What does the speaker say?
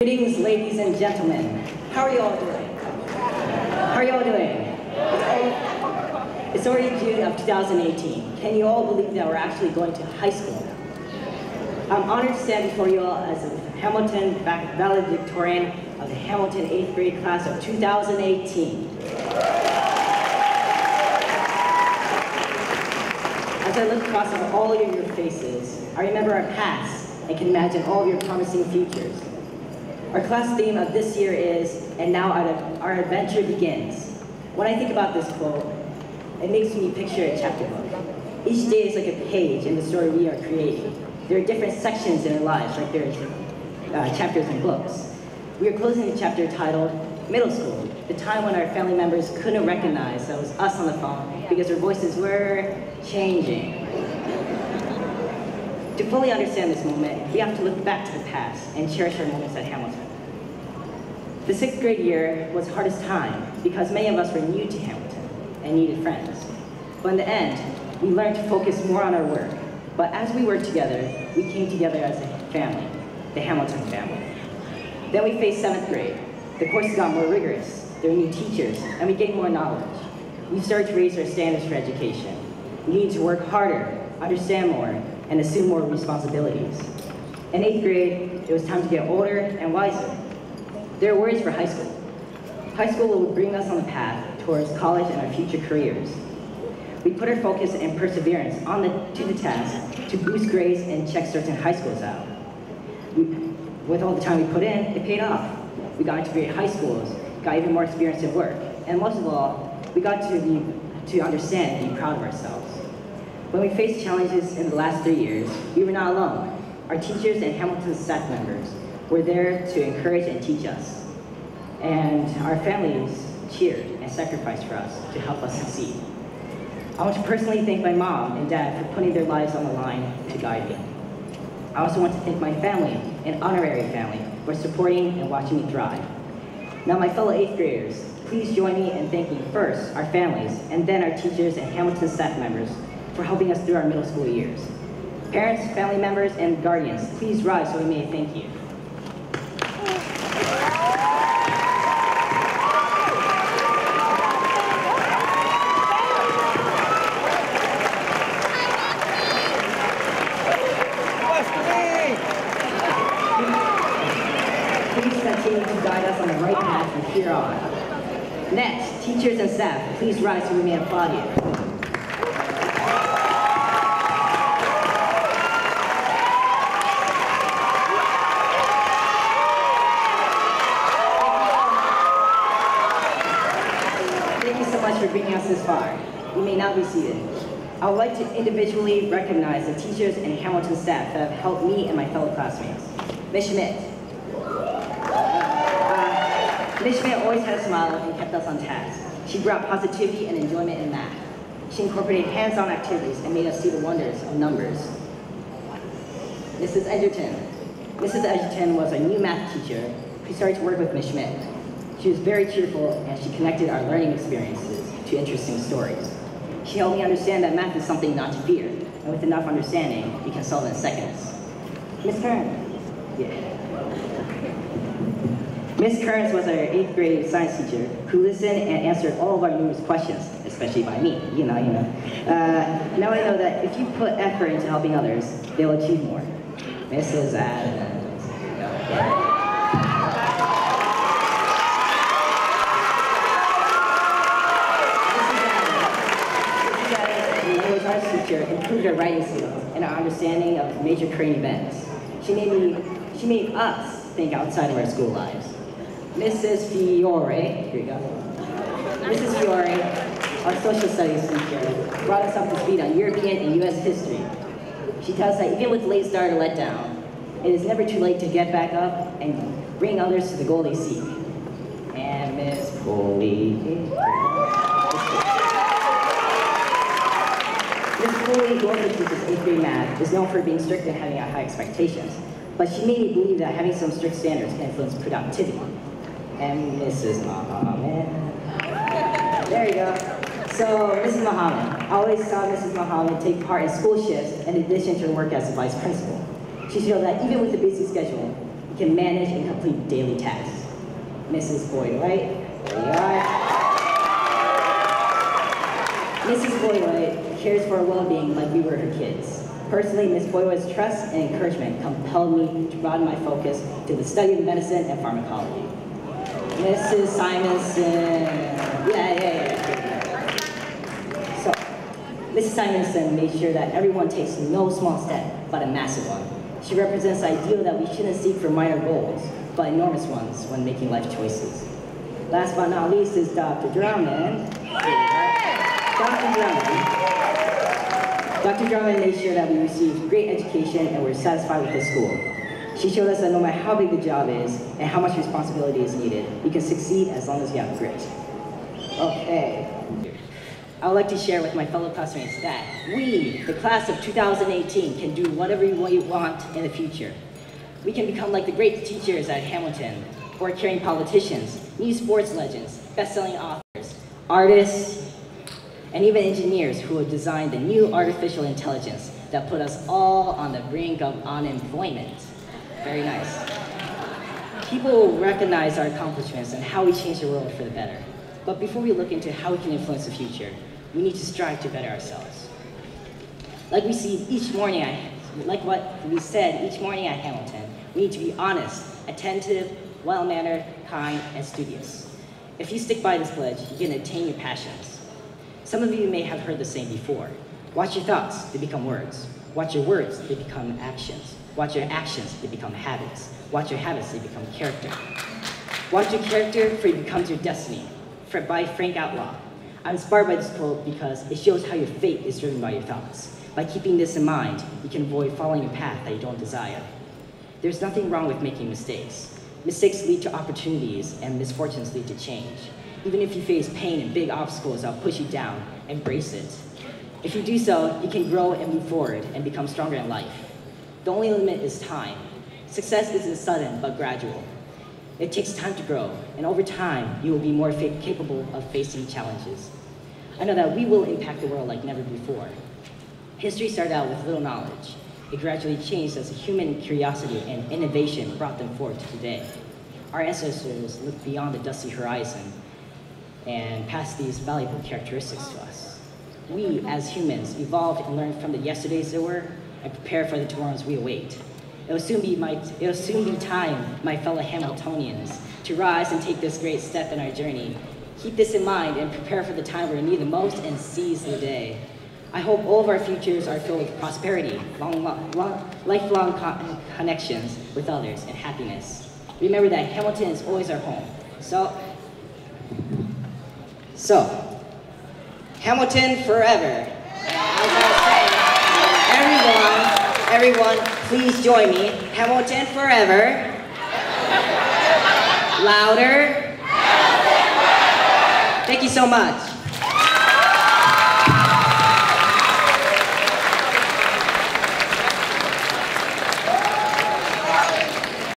Greetings, ladies and gentlemen. How are you all doing? How are you all doing? It's already June of 2018. Can you all believe that we're actually going to high school? I'm honored to stand before you all as a Hamilton valedictorian of the Hamilton 8th grade class of 2018. As I look across all of your faces, I remember our past and can imagine all of your promising futures. Our class theme of this year is, and now our adventure begins. When I think about this quote, it makes me picture a chapter book. Each day is like a page in the story we are creating. There are different sections in our lives, like there are uh, chapters in books. We are closing the chapter titled Middle School, the time when our family members couldn't recognize that was us on the phone because our voices were changing. To fully understand this moment, we have to look back to the past and cherish our moments at Hamilton. The sixth grade year was hardest time because many of us were new to Hamilton and needed friends. But in the end, we learned to focus more on our work. But as we worked together, we came together as a family, the Hamilton family. Then we faced seventh grade. The courses got more rigorous, there were new teachers, and we gained more knowledge. We started to raise our standards for education. We needed to work harder, understand more, and assume more responsibilities. In eighth grade, it was time to get older and wiser. There are worries for high school. High school will bring us on the path towards college and our future careers. We put our focus and perseverance on the, to the task to boost grades and check certain high schools out. We, with all the time we put in, it paid off. We got into great high schools, got even more experience at work, and most of all, we got to, be, to understand and be proud of ourselves. When we faced challenges in the last three years, we were not alone. Our teachers and Hamilton staff members were there to encourage and teach us. And our families cheered and sacrificed for us to help us succeed. I want to personally thank my mom and dad for putting their lives on the line to guide me. I also want to thank my family and honorary family for supporting and watching me thrive. Now my fellow eighth graders, please join me in thanking first our families and then our teachers and Hamilton staff members for helping us through our middle school years. Parents, family members, and guardians, please rise so we may thank you. Please continue to guide us on the right path from here on. Next, teachers and staff, please rise so we may applaud you. Thank you so much for bringing us this far. You may now be seated. I would like to individually recognize the teachers and Hamilton staff that have helped me and my fellow classmates. Ms. Schmidt. Ms. Schmidt always had a smile and kept us on task. She brought positivity and enjoyment in math. She incorporated hands-on activities and made us see the wonders of numbers. Mrs. Edgerton. Mrs. Edgerton was a new math teacher who started to work with Ms. Schmidt. She was very cheerful and she connected our learning experiences to interesting stories. She helped me understand that math is something not to fear, and with enough understanding, you can solve in seconds. Miss Kearns. Yeah. Miss Kearns was our eighth grade science teacher who listened and answered all of our numerous questions, especially by me, you know, you know. Uh, now I know that if you put effort into helping others, they'll achieve more. Mrs. Adams. Yeah. teacher improved our writing skills and our understanding of major current events. She made, me, she made us think outside of our school lives. Mrs. Fiore, here you go. Mrs. Fiore, our social studies teacher, brought us up to speed on European and U.S. history. She tells us that even with late start or letdown, it is never too late to get back up and bring others to the goal they seek. And Miss Foley. Julie Dorfman teaches eighth grade math is known for being strict and having high expectations, but she made me believe that having some strict standards can influence productivity. And Mrs. Muhammad. There you go. So, Mrs. Muhammad. I always saw Mrs. Muhammad take part in school shifts in addition to her work as a vice principal. She showed that even with a busy schedule, you can manage and complete daily tasks. Mrs. Boyd White, there you are. Mrs. Boyd White cares for our well-being like we were her kids. Personally, Ms. Boyd's trust and encouragement compelled me to broaden my focus to the study of medicine and pharmacology. Mrs. Simonson, uh, yeah, yeah, yeah. So, Mrs. Simonson made sure that everyone takes no small step, but a massive one. She represents the ideal that we shouldn't seek for minor goals, but enormous ones when making life choices. Last but not least is Dr. Drummond. Dr. Drummond. Dr. Drummond made sure that we received great education and were satisfied with the school. She showed us that no matter how big the job is and how much responsibility is needed, you can succeed as long as you have grit. Okay. I would like to share with my fellow classmates that we, the class of 2018, can do whatever we want in the future. We can become like the great teachers at Hamilton, or caring politicians, new sports legends, best-selling authors, artists, and even engineers who have designed the new artificial intelligence that put us all on the brink of unemployment. Very nice. People recognize our accomplishments and how we change the world for the better. But before we look into how we can influence the future, we need to strive to better ourselves. Like we see each morning, like what we said each morning at Hamilton, we need to be honest, attentive, well-mannered, kind, and studious. If you stick by this pledge, you can attain your passions. Some of you may have heard the saying before. Watch your thoughts, they become words. Watch your words, they become actions. Watch your actions, they become habits. Watch your habits, they become character. Watch your character, for it becomes your destiny. By Frank Outlaw. I'm inspired by this quote because it shows how your fate is driven by your thoughts. By keeping this in mind, you can avoid following a path that you don't desire. There's nothing wrong with making mistakes. Mistakes lead to opportunities, and misfortunes lead to change. Even if you face pain and big obstacles that'll push you down, embrace it. If you do so, you can grow and move forward and become stronger in life. The only limit is time. Success isn't sudden, but gradual. It takes time to grow, and over time, you will be more capable of facing challenges. I know that we will impact the world like never before. History started out with little knowledge. It gradually changed as human curiosity and innovation brought them forth to today. Our ancestors looked beyond the dusty horizon and passed these valuable characteristics to us. We, as humans, evolved and learned from the yesterdays that were and prepare for the tomorrows we await. It will soon be my, it will soon be time, my fellow Hamiltonians, to rise and take this great step in our journey. Keep this in mind and prepare for the time we need the most and seize the day. I hope all of our futures are filled with prosperity, long, long, lifelong con connections with others, and happiness. Remember that Hamilton is always our home. So, so, Hamilton forever. Everyone, everyone, please join me. Hamilton forever. Louder. Thank you so much.